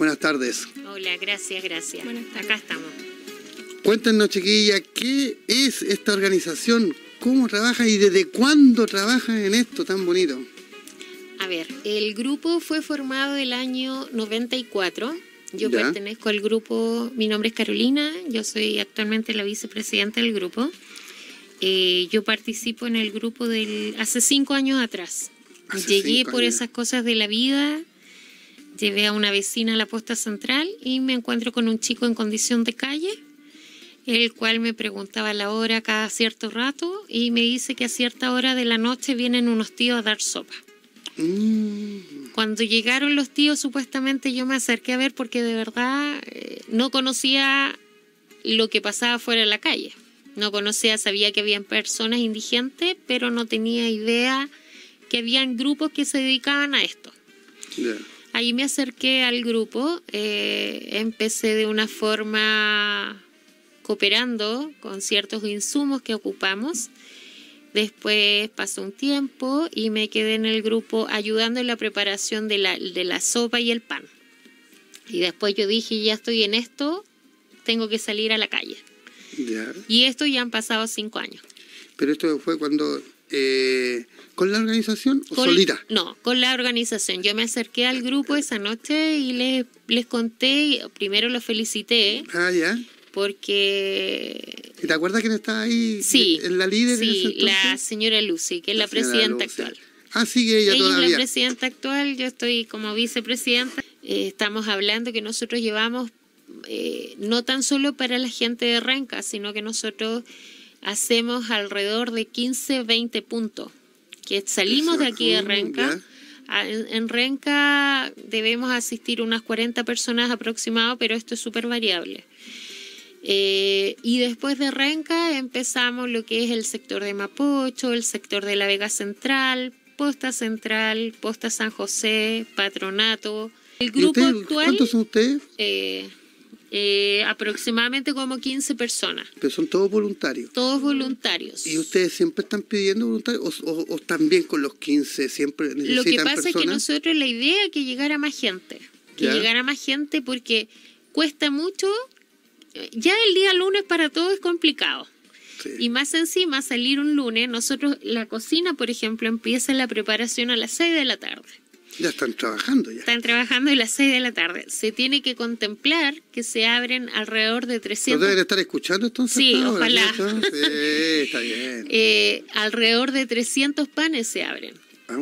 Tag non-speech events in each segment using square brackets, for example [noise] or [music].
Buenas tardes. Hola, gracias, gracias. Acá estamos. Cuéntenos, chiquilla, ¿qué es esta organización? ¿Cómo trabaja y desde cuándo trabaja en esto tan bonito? A ver, el grupo fue formado el año 94. Yo pertenezco al grupo, mi nombre es Carolina, yo soy actualmente la vicepresidenta del grupo. Eh, yo participo en el grupo del hace cinco años atrás. Llegué por esas cosas de la vida, llevé a una vecina a la posta central y me encuentro con un chico en condición de calle el cual me preguntaba la hora cada cierto rato y me dice que a cierta hora de la noche vienen unos tíos a dar sopa. Mm. Cuando llegaron los tíos, supuestamente yo me acerqué a ver porque de verdad eh, no conocía lo que pasaba fuera de la calle. No conocía, sabía que habían personas indigentes, pero no tenía idea que habían grupos que se dedicaban a esto. Ahí me acerqué al grupo, eh, empecé de una forma cooperando con ciertos insumos que ocupamos. Después pasó un tiempo y me quedé en el grupo ayudando en la preparación de la, de la sopa y el pan. Y después yo dije, ya estoy en esto, tengo que salir a la calle. Y esto ya han pasado cinco años. Pero esto fue cuando... Eh, ¿Con la organización o solita? No, con la organización. Yo me acerqué al grupo esa noche y les, les conté, primero los felicité. Ah, ya porque... ¿Te acuerdas quién está ahí? Sí. ¿En la líder? Sí, la señora Lucy, que es la, presidenta actual. Ah, sigue ella, ella es la presidenta actual, yo estoy como vicepresidenta. Eh, estamos hablando que nosotros llevamos, eh, no tan solo para la gente de Renca, sino que nosotros hacemos alrededor de 15, 20 puntos. Que salimos de aquí de Renca. En, en, Renca debemos asistir unas 40 personas aproximadamente, pero esto es súper variable. Eh, y después de Renca empezamos lo que es el sector de Mapocho, el sector de la Vega Central, Posta Central, Posta San José, Patronato. El grupo actual. ¿Cuántos son ustedes? Eh, eh, aproximadamente como 15 personas. Pero son todos voluntarios. Todos voluntarios. ¿Y ustedes siempre están pidiendo voluntarios o, o, también con los 15 siempre necesitan Lo que pasa es que nosotros la idea es que llegara más gente. Que llegara más gente porque cuesta mucho ya el día lunes para todos es complicado. Y más encima, salir un lunes, nosotros, la cocina, por ejemplo, empieza la preparación a las 6 de la tarde. Ya están trabajando ya. Están trabajando a las 6 de la tarde. Se tiene que contemplar que se abren alrededor de 300... deben estar escuchando entonces? Sí, ojalá. Sí, está bien. [laughs] Eh, alrededor de 300 panes se abren. Ah.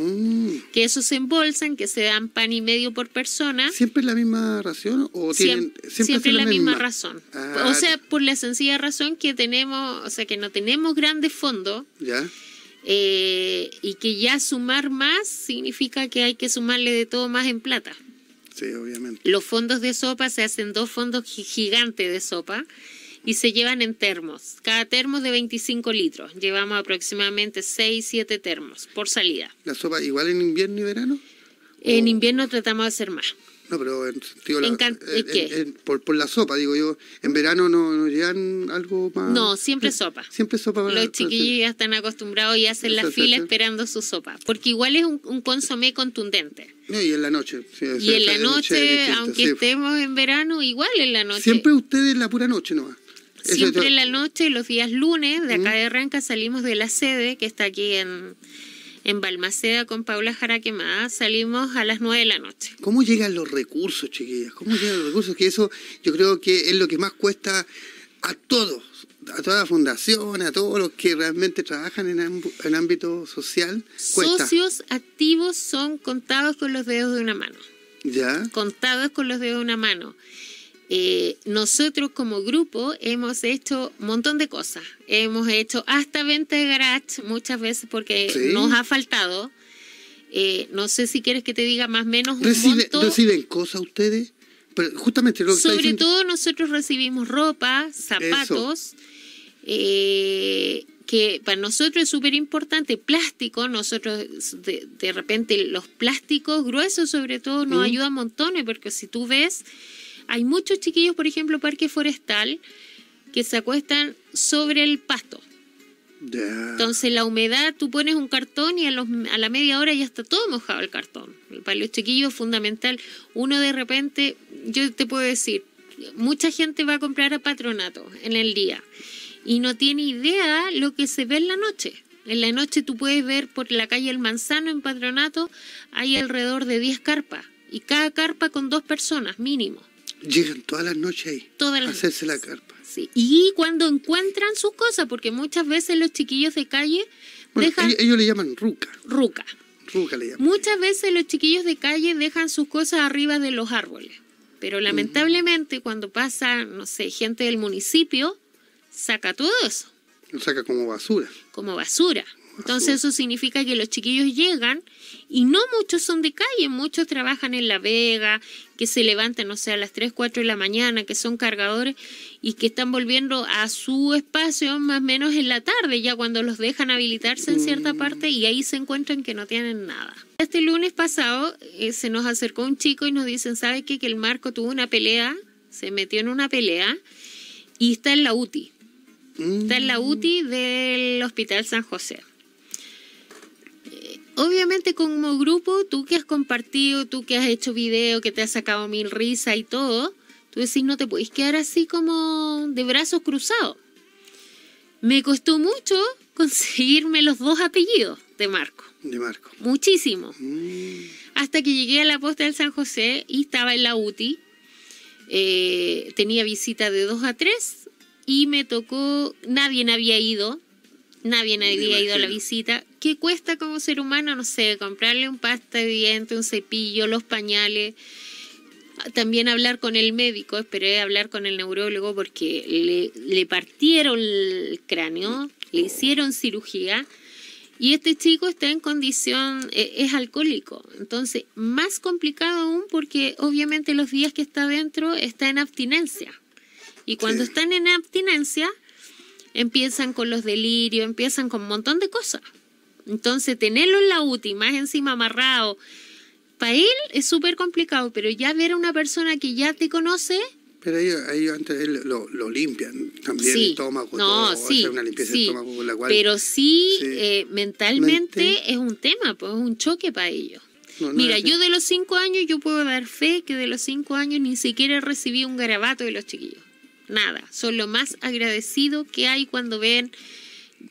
Que esos se embolsan, que se dan pan y medio por persona. ¿Siempre es la misma ración? O tienen, siempre, es la, misma, razón. Ah, o sea, por la sencilla razón que tenemos, o sea, que no tenemos grandes fondos. Ya. Eh, y que ya sumar más significa que hay que sumarle de todo más en plata. Sí, obviamente. Los fondos de sopa se hacen dos fondos gigantes de sopa y se llevan en termos. Cada termo de 25 litros. Llevamos aproximadamente 6, 7 termos por salida. ¿La sopa igual en invierno y verano? En invierno tratamos de hacer más. No, pero en sentido por, la sopa, digo yo. En verano no, no llegan algo más. No, siempre sopa. Siempre sopa. Los chiquillos ya están acostumbrados y hacen la fila esperando su sopa. Porque igual es un, consomé contundente. y en la noche. y en la noche, aunque estemos en verano, igual en la noche. Siempre ustedes la pura noche no Siempre en la noche, los días lunes, de acá de Ranca, salimos de la sede, que está aquí en, en Balmaceda con Paula Jaraquemada, salimos a las nueve de la noche. ¿Cómo llegan los recursos, chiquillas? ¿Cómo llegan los recursos? Que eso yo creo que es lo que más cuesta a todos, a todas las fundaciones, a todos los que realmente trabajan en, en ámbito social. Socios activos son contados con los dedos de una mano. ¿Ya? Contados con los dedos de una mano. Eh, nosotros como grupo hemos hecho un montón de cosas. Hemos hecho hasta venta de garage muchas veces porque nos ha faltado. Eh, no sé si quieres que te diga más o menos un monto. ¿Reciben cosas ustedes? Pero justamente lo que Sobre todo nosotros recibimos ropa, zapatos, eh, que para nosotros es súper importante, plástico, nosotros de, repente los plásticos gruesos sobre todo nos ayudan montones porque si tú ves hay muchos chiquillos, por ejemplo, Parque Forestal, que se acuestan sobre el pasto. Entonces la humedad, tú pones un cartón y a, a, la media hora ya está todo mojado el cartón. Para los chiquillos es fundamental. Uno de repente, yo te puedo decir, mucha gente va a comprar a patronato en el día y no tiene idea lo que se ve en la noche. En la noche tú puedes ver por la calle El Manzano en patronato, hay alrededor de 10 carpas y cada carpa con dos personas mínimo. Llegan todas las noches ahí todas a hacerse la carpa. Sí. Y cuando encuentran sus cosas, porque muchas veces los chiquillos de calle dejan... Ellos, le llaman ruca. Ruca. Ruca le llaman. Muchas veces los chiquillos de calle dejan sus cosas arriba de los árboles. Pero lamentablemente cuando pasa, no sé, gente del municipio, saca todo eso. Lo saca como basura. Como basura. Entonces eso significa que los chiquillos llegan y no muchos son de calle, muchos trabajan en La Vega, que se levantan, no sé, a las 3, 4 de la mañana, que son cargadores y que están volviendo a su espacio más o menos en la tarde, ya cuando los dejan habilitarse en cierta mm. parte y ahí se encuentran que no tienen nada. Este lunes pasado eh, se nos acercó un chico y nos dicen, ¿sabe qué? Que el Marco tuvo una pelea, se metió en una pelea y está en la UTI. Está en la UTI del Hospital San José obviamente como grupo, tú que has compartido, tú que has hecho video, que te has sacado mil risas y todo, tú decís, no te podés quedar así como de brazos cruzados. Me costó mucho [laughs] conseguirme los dos apellidos de Marco. De Marco. Muchísimo. Mm. Hasta que llegué a la posta del San José y estaba en la UTI. Eh, tenía visita de dos a tres y me tocó, nadie había ido, nadie había ido a la visita. ¿Qué cuesta como ser humano? No sé, comprarle un pasta de dientes, un cepillo, los pañales. También hablar con el médico, esperé hablar con el neurólogo porque le, le partieron el cráneo, le hicieron cirugía y este chico está en condición, e, es alcohólico. Entonces, más complicado aún porque obviamente los días que está dentro está en abstinencia. Y cuando están en abstinencia, empiezan con los delirios, empiezan con un montón de cosas. Entonces, tenerlo en la UTI, más encima amarrado, para él es súper complicado, pero ya ver a una persona que ya te conoce... Pero ellos, antes lo, lo, limpian también el estómago, no, sí, una limpieza sí, estómago con la cual... Pero sí, eh, mentalmente es un tema, pues es un choque para ellos. Mira, yo de los cinco años, yo puedo dar fe que de los cinco años ni siquiera recibí un garabato de los chiquillos nada. Son lo más agradecido que hay cuando ven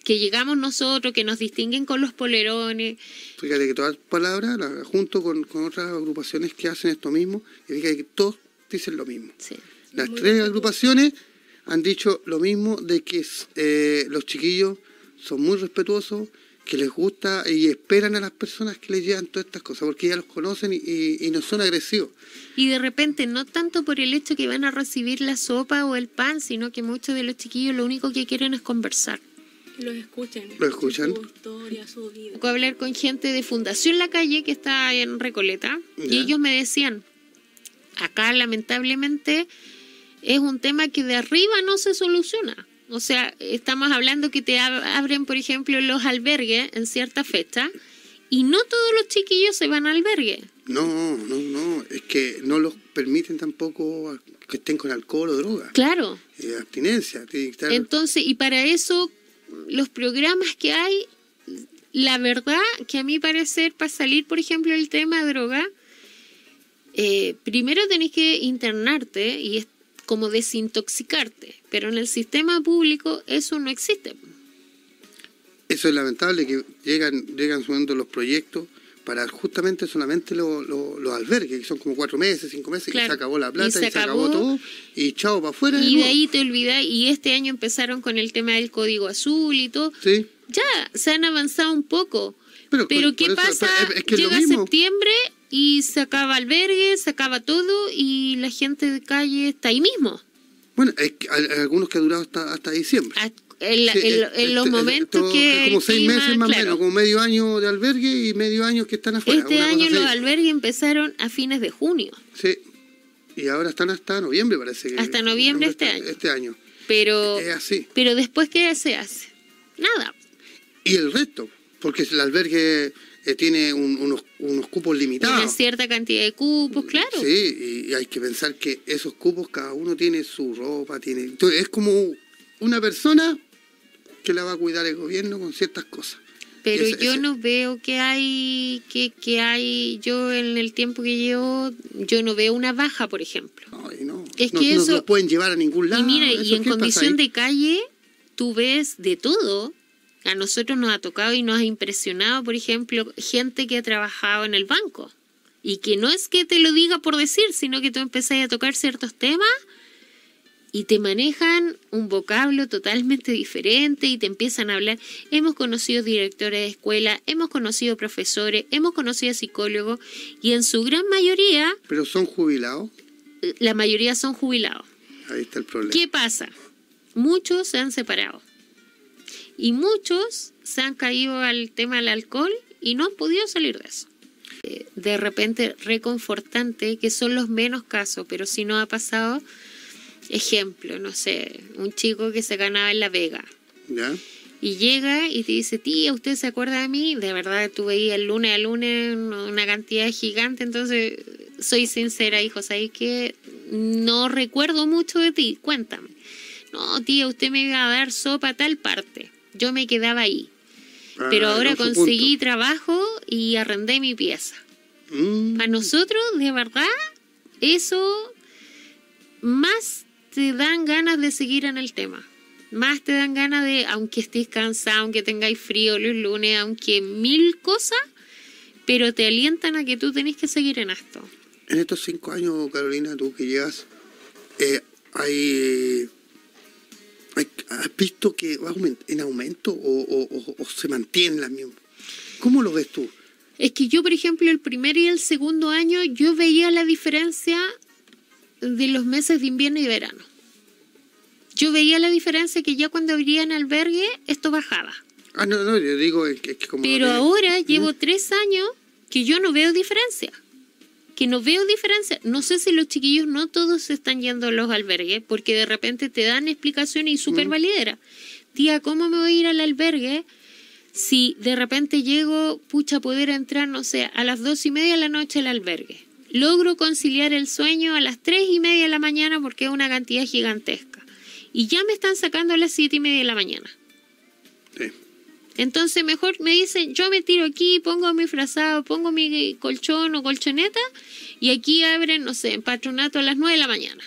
que llegamos nosotros, que nos distinguen con los polerones. Fíjate que todas las palabras, junto con, otras agrupaciones que hacen esto mismo, fíjate que todos dicen lo mismo. Las tres agrupaciones han dicho lo mismo de que eh, los chiquillos son muy respetuosos, que les gusta y esperan a las personas que les llevan todas estas cosas, porque ya los conocen y, no son agresivos. Y de repente, no tanto por el hecho que van a recibir la sopa o el pan, sino que muchos de los chiquillos lo único que quieren es conversar. Los escuchan. Los escuchan. Su historia, su vida. hablar con gente de Fundación La Calle, que está en Recoleta, y ellos me decían, acá lamentablemente es un tema que de arriba no se soluciona o sea, estamos hablando que te abren, por ejemplo, los albergues en cierta fecha y no todos los chiquillos se van al albergue. No, no, no. Es que no los permiten tampoco que estén con alcohol o droga. Claro. Eh, abstinencia. Entonces, y para eso, los programas que hay, la verdad que a mi parecer, para salir, por ejemplo, el tema droga, eh, primero tenés que internarte y como desintoxicarte, pero en el sistema público eso no existe. Eso es lamentable, que llegan, llegan subiendo los proyectos para justamente solamente los albergues, que son como cuatro meses, cinco meses, y se acabó la plata, y se, acabó, todo, y chao para afuera. Y de, ahí te olvidas, y este año empezaron con el tema del código azul y todo. Sí. Ya, se han avanzado un poco. Pero, ¿qué pasa? Llega septiembre y se acaba albergue, se acaba todo y la gente de calle está ahí mismo. Bueno, hay, algunos que ha durado hasta, hasta diciembre. En, este, los momentos que... Como seis meses más o menos, como medio año de albergue y medio año que están afuera. Este año los albergues empezaron a fines de junio. Sí, y ahora están hasta noviembre parece que... Hasta noviembre este, año. Este año. Pero, es así. pero después, ¿qué se hace? Nada. Y el resto, porque el albergue eh, tiene unos, unos cupos limitados. Una cierta cantidad de cupos, claro. Sí, y hay que pensar que esos cupos cada uno tiene su ropa, tiene... Entonces es como una persona que la va a cuidar el gobierno con ciertas cosas. Pero Ese- yo ese- no veo que hay, que, que hay, yo en el tiempo que llevo, yo no veo una baja, por ejemplo. No, Es no, que no eso- pueden llevar a ningún lado. y mira, ¿eso y en condición de calle, tú ves de todo. A nosotros nos ha tocado y nos ha impresionado, por ejemplo, gente que ha trabajado en el banco. Y que no es que te lo diga por decir, sino que tú empezás a tocar ciertos temas y te manejan un vocablo totalmente diferente y te empiezan a hablar. Hemos conocido directores de escuela, hemos conocido profesores, hemos conocido psicólogos y en su gran mayoría, Pero son jubilados. eh, la mayoría son jubilados. Ahí está el problema. ¿Qué pasa? Muchos se han separado y muchos se han caído al tema del alcohol y no han podido salir de eso. Eh, De repente reconfortante, que son los menos casos, pero si no ha pasado, ejemplo, no sé, un chico que se ganaba en La Vega ¿Ya? y llega y te dice, tía, ¿usted se acuerda de mí? De verdad, tú veías el lunes a lunes una cantidad gigante, entonces soy sincera, hijo, ¿sabes que No recuerdo mucho de ti, cuéntame. No, tía, usted me iba a dar sopa a tal parte. Yo me quedaba ahí. Pero Ah, ahora con su conseguí trabajo y arrendé mi pieza. Mm, A nosotros, de verdad, eso más te dan ganas de seguir en el tema. Más te dan ganas de, aunque estés cansado, aunque tengáis frío los lunes, aunque mil cosas, pero te alientan a que tú tenés que seguir en esto. En estos cinco años, Carolina, tú que llevas, eh, hay, hay- ¿has visto que va en aumento o, o- o- o se mantiene la misma? ¿Cómo lo ves tú? Es que yo, por ejemplo, el primer y el segundo año, yo veía la diferencia de los meses de invierno y verano. Yo veía la diferencia que ya cuando abrían albergue, esto bajaba. Ah, no, no, yo digo es que, como... Pero ahora llevo tres años que yo no veo diferencia. Que no veo diferencia. No sé si los chiquillos no todos se están yendo a los albergues, porque de repente te dan explicaciones y súper validera. Tía, ¿cómo me voy a ir al albergue si de repente llego, pucha, poder entrar, no sé, a las dos y media de la noche al albergue? Logro conciliar el sueño a las tres y media de la mañana porque es una cantidad gigantesca. Y ya me están sacando a las siete y media de la mañana. sí. Entonces mejor me dicen, yo me tiro aquí, pongo mi frazado, pongo mi colchón o colchoneta y aquí abren, no sé, en patronato a las 9 de la mañana.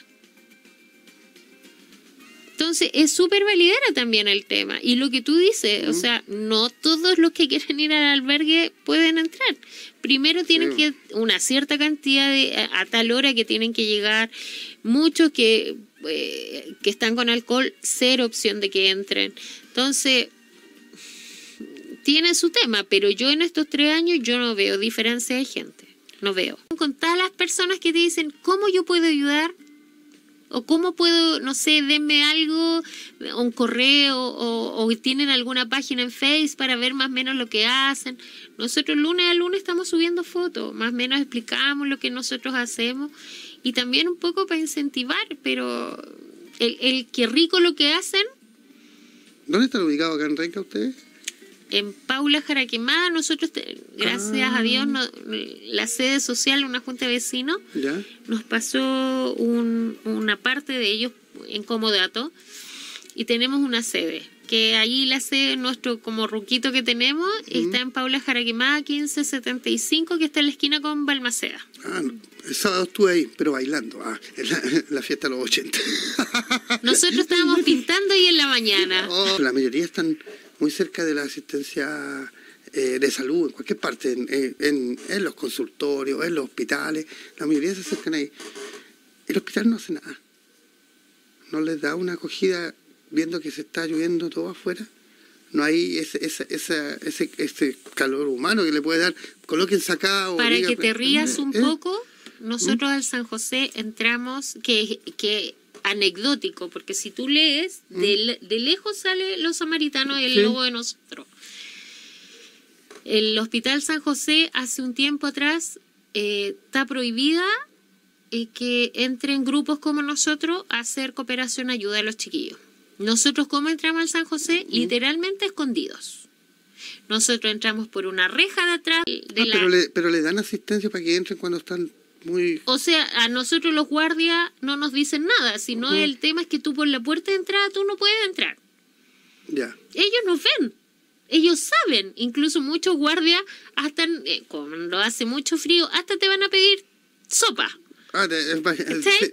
Entonces es súper validera también el tema. Y lo que tú dices, o sea, no todos los que quieren ir al albergue pueden entrar. Primero tienen Sí. que, una cierta cantidad de, a, a tal hora que tienen que llegar. Muchos que, eh, que están con alcohol, cero opción de que entren. Entonces, tiene su tema, pero yo en estos tres años yo no veo diferencia de gente. No veo. Con todas las personas que te dicen, ¿cómo yo puedo ayudar? O cómo puedo, no sé, denme algo, un correo, o, tienen alguna página en Face para ver más o menos lo que hacen. Nosotros lunes a lunes estamos subiendo fotos, más o menos explicamos lo que nosotros hacemos y también un poco para incentivar, pero el, el que rico lo que hacen ¿Dónde están ubicados acá en Renca ustedes? En Paula Jaraquemada, nosotros, te- gracias a Dios, no- la sede social, una junta de vecinos, ¿Ya? nos pasó un- una parte de ellos en comodato y tenemos una sede. Que ahí la sede, nuestro como ruquito que tenemos, está en Paula Jaraquemada 1575, que está en la esquina con Balmaceda. Ah. El sábado estuve ahí, pero bailando. Ah, en la, en la fiesta de los 80. Nosotros estábamos pintando ahí en la mañana. [laughs] Oh, la mayoría están muy cerca de la asistencia eh, de salud, en cualquier parte, en, eh, en- en los consultorios, en los hospitales. La mayoría se acercan ahí. El hospital no hace nada. No les da una acogida viendo que se está lloviendo todo afuera. No hay ese, ese, ese, ese calor humano que le puede dar. Colóquense acá o Para diga- que te rías un Eh, poco, nosotros al San José entramos, que, que anecdótico, porque si tú lees, de, le- de lejos sale los samaritanos y el Sí. logo de nosotros. El Hospital San José hace un tiempo atrás eh, está prohibida eh, que entren grupos como nosotros a hacer cooperación ayuda a los chiquillos. Nosotros, ¿cómo entramos al San José? Literalmente escondidos. Nosotros entramos por una reja de atrás de Ah, la... pero, le, pero le dan asistencia para que entren cuando están muy... O sea, a nosotros los guardias no nos dicen nada, sino Ujú. el tema es que tú por la puerta de entrada tú no puedes entrar. Ya. Ellos nos ven. Ellos saben, incluso muchos guardias, hasta eh, cuando hace mucho frío, hasta te van a pedir sopa. Ah,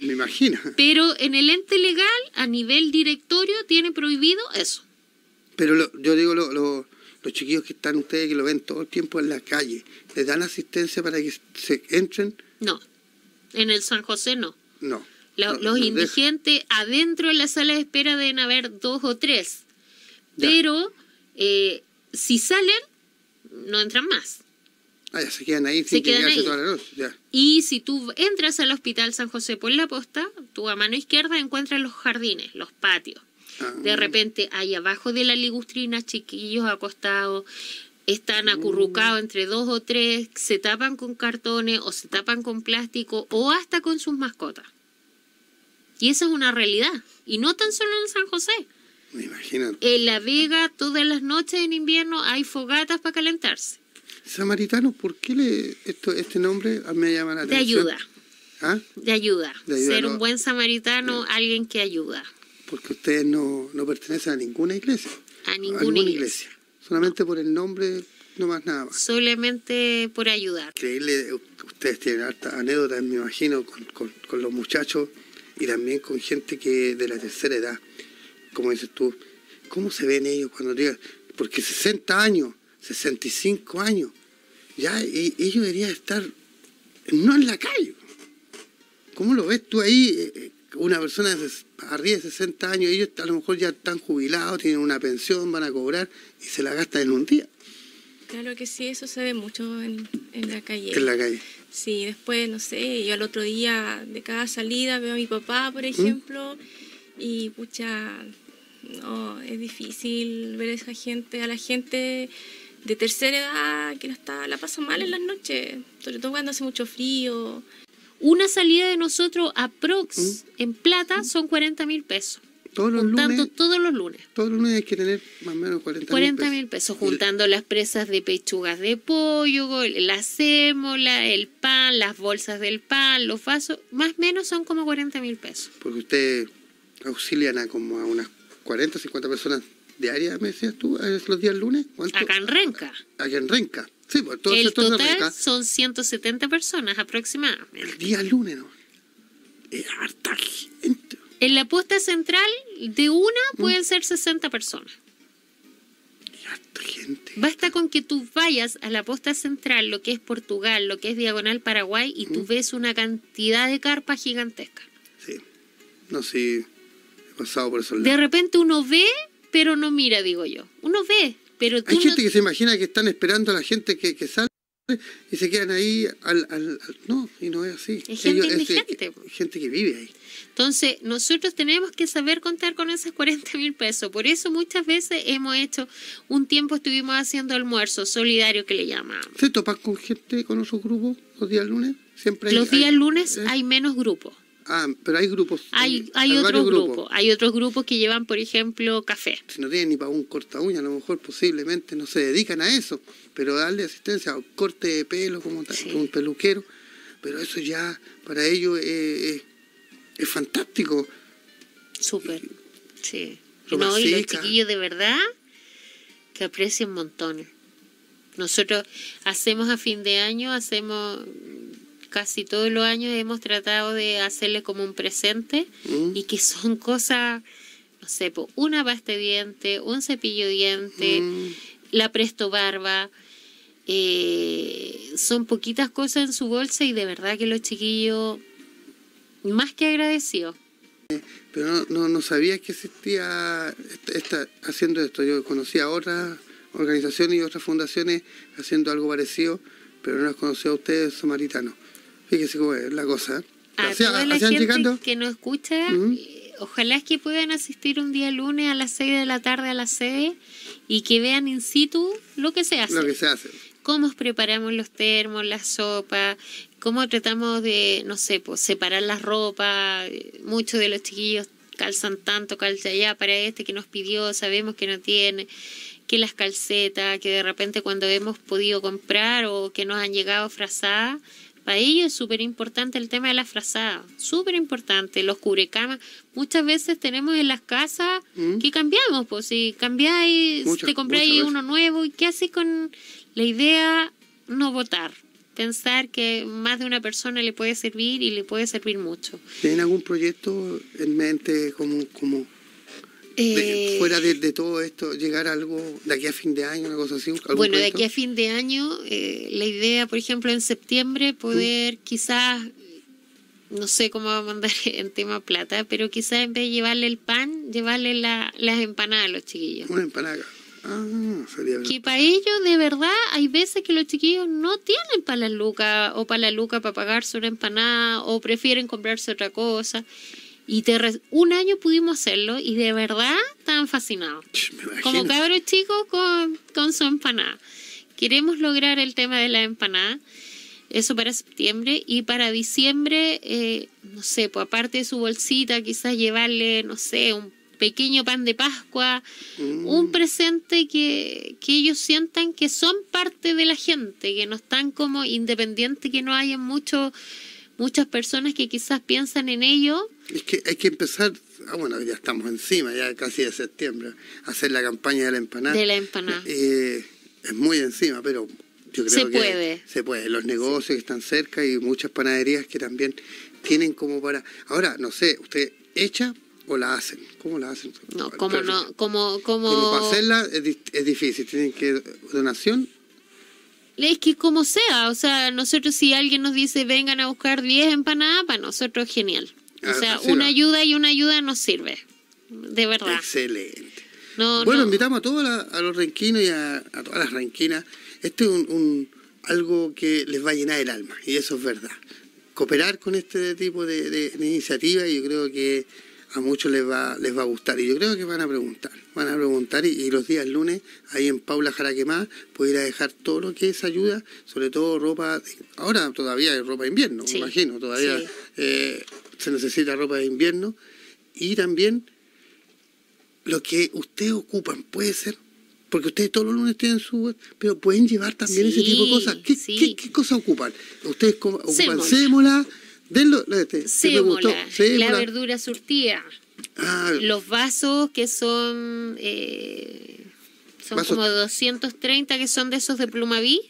me imagino. Pero en el ente legal, a nivel directorio, tiene prohibido eso. Pero yo digo, los chiquillos que están ustedes, que lo ven todo el tiempo en la calle, ¿les dan asistencia para que se entren? No, en el San José no. No. los indigentes adentro de la sala de espera deben haber dos o tres. Pero eh, si salen, no entran más. Ah, ya se quedan ahí se quedan ahí. toda la noche. Y si tú entras al Hospital San José por la posta, tú a mano izquierda encuentras los jardines, los patios. De repente hay abajo de la ligustrina chiquillos acostados, están mm. acurrucados entre dos o tres, se tapan con cartones o se tapan con plástico o hasta con sus mascotas. Y esa es una realidad. Y no tan solo en San José. Me imagino. En La Vega, todas las noches en invierno hay fogatas para calentarse. Samaritano, ¿por qué le, esto, este nombre me llama la atención? De ayuda. ¿Ah? De ayuda. Ser un buen samaritano, alguien que ayuda. Porque ustedes no, no pertenecen a ninguna iglesia. A ninguna, iglesia. Solamente por el nombre, no más nada más. Solamente por ayudar. Increíble, ustedes tienen harta anécdotas, me imagino, con, con los muchachos y también con gente que de la tercera edad como dices tú, ¿cómo se ven ellos cuando digan? Porque 60 años, 65 años, ya ellos deberían estar no en la calle. ¿Cómo lo ves tú ahí? Una persona de arriba de 60 años, ellos a lo mejor ya están jubilados, tienen una pensión, van a cobrar y se la gastan en un día. Claro que sí, eso se ve mucho en, la calle. En la calle. Sí, después, no sé, yo al otro día de cada salida veo a mi papá, por ¿Mm? ejemplo, y pucha, no, es difícil ver a esa gente, a la gente de tercera edad que la, está, la pasa mal en las noches, sobre todo cuando hace mucho frío. Una salida de nosotros a Prox ¿Mm? en plata son 40 mil pesos. Todos los juntando todos los lunes. Todos los lunes hay que tener más o menos 40 mil pesos. Juntando las presas de pechugas de pollo, la sémola, el pan, las bolsas del pan, los vasos, más o menos son como 40 mil pesos. Porque usted auxilian a como a unas 40, 50 personas diarias, me decías tú, los días lunes. Acá en Renca. Acá en Renca. Sí, pues todo el total son 170 personas aproximadamente. El día lunes, ¿no? Es harta gente. En la puesta central de una ¿Mm? pueden ser 60 personas. harta gente. Basta con que tú vayas a la posta central, lo que es Portugal, lo que es Diagonal Paraguay, y tú ¿Mm? ves una cantidad de carpas gigantescas. Sí. No, sí pasado por De repente uno ve, pero no mira, digo yo. Uno ve, pero Hay gente que se imagina que están esperando a la gente que, que sale y se quedan ahí al, al, No, y no es así. Es gente indigente. gente que vive ahí. Entonces, nosotros tenemos que saber contar con esos [laughs] 40 mil pesos. Por eso muchas veces hemos hecho, un tiempo estuvimos haciendo almuerzo solidario que le llamamos. ¿Se topan con gente, con otros grupos los días lunes? Siempre los días lunes ¿eh? hay menos grupos. Ah, pero hay grupos. Hay, hay, otros grupos. Hay otros grupos que llevan, por ejemplo, café. Si no tienen ni para un corta uña, a lo mejor posiblemente no se dedican a eso, pero darle asistencia a corte de pelo como, un peluquero, pero eso ya para ellos es, fantástico. Súper, sí. No, y los chiquillos de verdad que aprecian montones. Nosotros hacemos a fin de año, hacemos casi todos los años hemos tratado de hacerle como un presente mm. y que son cosas, no sé, una pasta de diente, un cepillo de diente, mm. la presto barba. Eh, son poquitas cosas en su bolsa y de verdad que los chiquillos, más que agradecidos. Pero no, no, sabía que existía esta, haciendo esto. Yo conocía otras organizaciones y otras fundaciones haciendo algo parecido, pero no las conocía a ustedes samaritanos. [laughs] Fíjese cómo es la cosa. A toda la gente que no escucha, eh, ojalá es que puedan asistir un día lunes a las 6 de la tarde a la sede y que vean in situ lo que se hace. Lo que se hace. Cómo preparamos los termos, la sopa, cómo tratamos de, no sé, pues separar la ropa. Muchos de los chiquillos calzan tanto, calza allá para este que nos pidió, sabemos que no tiene que las calcetas, que de repente cuando hemos podido comprar o que nos han llegado frazadas, Para ellos es súper importante el tema de la frazada, súper importante, los cubrecamas. Muchas veces tenemos en las casas Mm. que cambiamos, pues si cambiáis, Muchas- te compráis uno nuevo, ¿y qué haces con la idea no votar? Pensar que más de una persona le puede servir y le puede servir mucho. ¿Tienen algún proyecto en mente como, como de- Eh, fuera de, de todo esto, llegar a algo de aquí a fin de año, una cosa así? Bueno, de aquí a fin de año, eh, la idea, por ejemplo, en septiembre poder quizás, no sé cómo va a mandar [laughs] en tema plata, pero quizás en vez de llevarle el pan, llevarle la- las empanadas a los chiquillos. Una empanada. Ah, sería Que para ellos, de verdad, hay veces que los chiquillos no tienen para las lucas o para la luca para pagarse una empanada o prefieren comprarse otra cosa. Y te re- un año pudimos hacerlo y de verdad estaban fascinados. Como cabros chicos con, con su empanada. Queremos lograr el tema de la empanada. Eso para septiembre. Y para diciembre, eh, no sé, pues aparte de su bolsita, quizás llevarle, no sé, un pequeño pan de Pascua, Mm. un presente que, que ellos sientan que son parte de la gente, que no están como independientes, que no haya mucho, muchas personas que quizás piensan en ellos. Es que hay que empezar, ah, bueno, ya estamos encima, ya casi de septiembre, hacer la campaña de la empanada. De la empanada. Eh, es muy encima, pero yo creo Se que puede. se puede. Los negocios que están cerca y muchas panaderías que también tienen como para... Ahora, no sé, ¿usted echa o la hacen? ¿Cómo la hacen? No, como no, como, como, Como para hacerla es, di- es difícil, tienen que... Donación, Es que como sea, o sea, nosotros si alguien nos dice vengan a buscar 10 empanadas, para nosotros es genial. O Ah, sea, así una ayuda y una ayuda nos sirve. De verdad. excelente. No, Bueno, no. invitamos a todos la- a los renquinos y a, a todas las renquinas. Este es un, un- algo que les va a llenar el alma, y eso es verdad. Cooperar con este tipo de, de- de iniciativas, yo creo que a muchos les va, les va a gustar. Y yo creo que van a preguntar, van a preguntar. Y, y los días lunes, ahí en Paula Jaraquemá, puedo ir a dejar todo lo que es ayuda, sobre todo ropa. ahora todavía hay ropa de invierno, Sí, me imagino, todavía sí. eh, se necesita ropa de invierno. Y también lo que ustedes ocupan, puede ser, porque ustedes todos los lunes tienen su web, pero pueden llevar también ese tipo de cosas. ¿Qué, sí. qué, qué cosas ocupan? Ustedes ocupan Sémola. sémola, denlo, me gustó, la sémola. verdura surtida, Ah, los vasos que son eh, son Vasos- como 230 que son de esos de plumaví,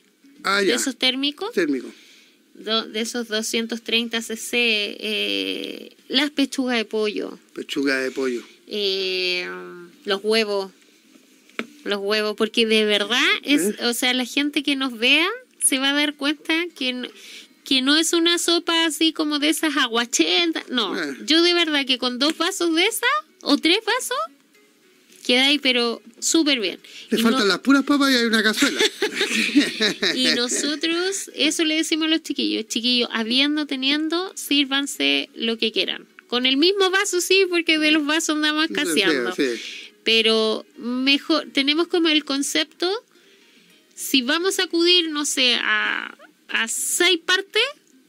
ah, de esos térmicos, térmico. do- de esos 230 cc, eh, las pechugas de pollo, Pechuga de pollo. eh, los huevos, los huevos, porque de verdad es, ¿Eh? o sea, la gente que nos vea se va a dar cuenta que que no es una sopa así como de esas aguachentas, no, Eh. yo de verdad que con dos vasos de esas o tres vasos quedáis pero súper bien. Le Y faltan no- las puras papas y hay una cazuela. [laughs] y nosotros, eso le decimos a los chiquillos, chiquillos, habiendo, teniendo, sírvanse lo que quieran. Con el mismo vaso, sí, porque de los vasos andamos escaseando. Sí, sí. Pero mejor, tenemos como el concepto, si vamos a acudir, no sé, a, a seis partes,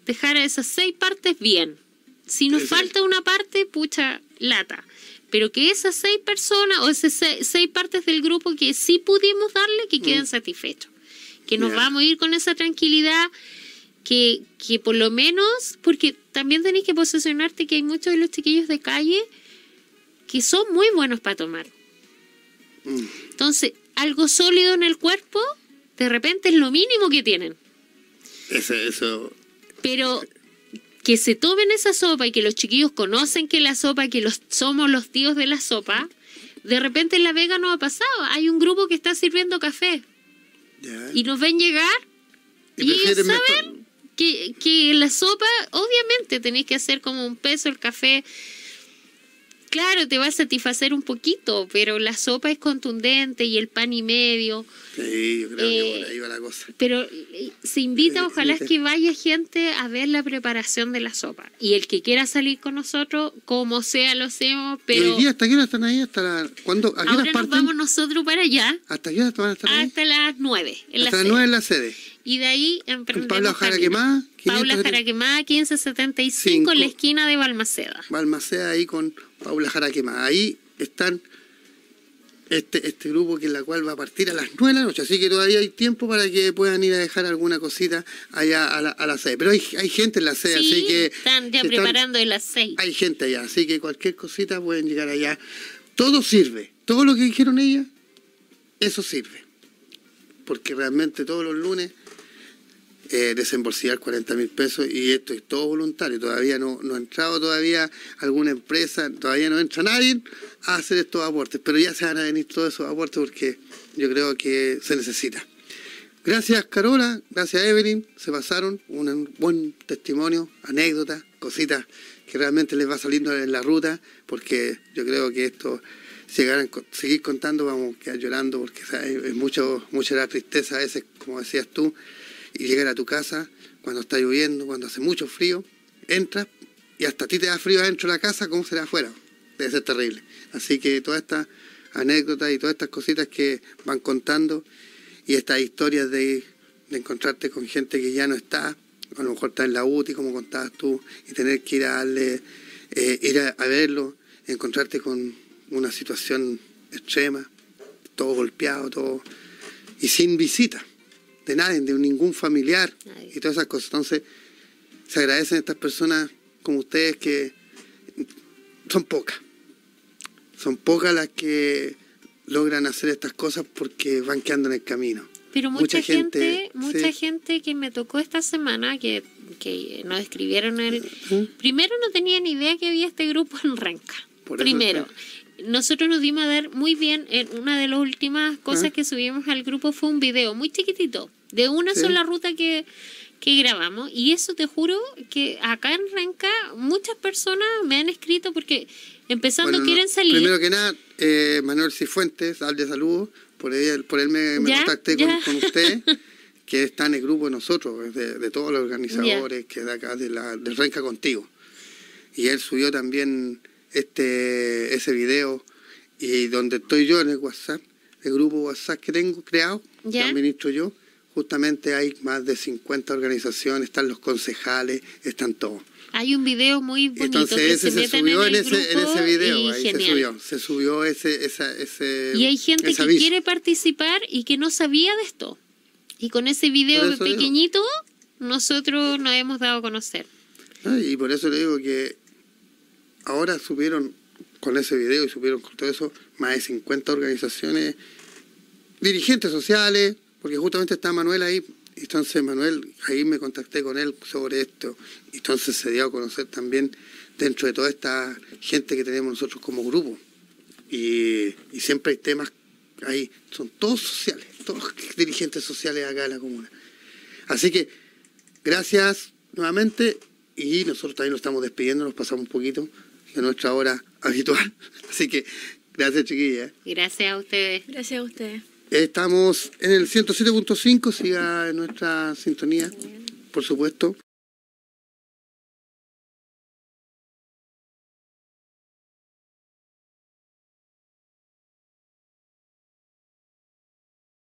dejar a esas seis partes bien. Si nos falta una parte, pucha, lata. Pero que esas seis personas o esas seis, seis partes del grupo que sí pudimos darle, que queden satisfechos. Que nos vamos a ir con esa tranquilidad, que, que por lo menos, porque también tenéis que posicionarte que hay muchos de los chiquillos de calle que son muy buenos para tomar. Mm. Entonces, algo sólido en el cuerpo, de repente es lo mínimo que tienen. Eso, eso, Pero que se tomen esa sopa y que los chiquillos conocen que la sopa, que los somos los tíos de la sopa, de repente en La Vega no ha pasado. Hay un grupo que está sirviendo café y nos ven llegar Y y, ellos saben que, que la sopa, obviamente tenéis que hacer como un peso el café. Claro, te va a satisfacer un poquito, pero la sopa es contundente y el pan y medio. Sí, yo creo Eh, que por ahí va la cosa. Pero eh, se invita, Eh, ojalá sí. que vaya gente a ver la preparación de la sopa. Y el que quiera salir con nosotros, como sea, lo hacemos, ¿Y pero hoy día hasta qué hora están ahí? ¿Hasta la, ¿cuándo, ¿A qué ahora nos vamos nosotros para allá ¿Hasta qué hora van a estar ahí? hasta las 9. En la hasta las. 9 en la sede. Y de ahí En emprendemos Pablo camino. Jaraquemá, Paula 570 Jaraquemá, 1575, en la esquina de Balmaceda. Balmaceda ahí con Paula Jaraquemá. Ahí están este, este grupo que la cual va a partir a las 9 de la noche, así que todavía hay tiempo para que puedan ir a dejar alguna cosita allá a la, a la sede. Pero hay, hay gente en la sede, así que... Están ya preparando en las 6. Hay gente allá, así que cualquier cosita pueden llegar allá. Todo sirve, todo lo que dijeron ellas, eso sirve. Porque realmente todos los lunes eh, desembolsar 40 mil pesos y esto es todo voluntario. Todavía no, no ha entrado todavía alguna empresa, todavía no entra nadie a hacer estos aportes, pero ya se van a venir todos esos aportes porque yo creo que se necesita. Gracias Carola, gracias Evelyn, se pasaron un buen testimonio, anécdotas, cositas que realmente les va saliendo en la ruta, porque yo creo que esto, si llegaran seguir contando, vamos a quedar llorando, porque es mucho, mucha la tristeza a veces, como decías tú, y llegar a tu casa cuando está lloviendo, cuando hace mucho frío, entras y hasta a ti te da frío adentro de la casa, ¿cómo será afuera? Debe ser terrible. Así que todas estas anécdotas y todas estas cositas que van contando y estas historias de, encontrarte con gente que ya no está, a lo mejor está en la UTI, como contabas tú, y tener que ir a darle, eh, ir a, verlo, encontrarte con una situación extrema, todo golpeado, todo, y sin visita de nadie, de ningún familiar y todas esas cosas. Entonces, se agradecen a estas personas como ustedes que son pocas. Son pocas las que logran hacer estas cosas porque van quedando en el camino. Pero mucha, gente, mucha gente que me tocó esta semana, que, que nos escribieron el... Primero no tenía ni idea que había este grupo en Renca. Primero nosotros nos dimos a dar muy bien, en una de las últimas cosas que subimos al grupo fue un video muy chiquitito, de una sola ruta que, que grabamos. Y eso te juro que acá en Renca muchas personas me han escrito porque empezando quieren salir. Primero que nada, eh, Manuel Cifuentes, al de saludo, por él, por él me, contacté con, usted. [laughs] que está en el grupo de nosotros, de, todos los organizadores, que de acá, de la, del Renca Contigo. Y él subió también este ese video y donde estoy yo en el WhatsApp, el grupo WhatsApp que tengo creado, que administro yo, justamente hay más de 50 organizaciones, están los concejales, están todos. Hay un video muy bonito Entonces ese se, subió en, ese, en ese video, ahí se subió, se subió ese, esa, ese Y hay gente que quiere participar y que no sabía de esto. Y con ese video pequeñito, nosotros nos hemos dado a conocer. y por eso le digo que ahora subieron con ese video y subieron con todo eso más de 50 organizaciones, dirigentes sociales, porque justamente está Manuel ahí. Entonces Manuel, ahí me contacté con él sobre esto. Entonces se dio a conocer también dentro de toda esta gente que tenemos nosotros como grupo. Y, siempre hay temas ahí, son todos sociales, todos dirigentes sociales acá en la comuna. Así que gracias nuevamente y nosotros también nos estamos despidiendo, nos pasamos un poquito de nuestra hora habitual. [laughs] Así que gracias, chiquilla. Gracias a ustedes. Gracias a ustedes. Estamos en el 107.5, siga en nuestra sintonía, por supuesto.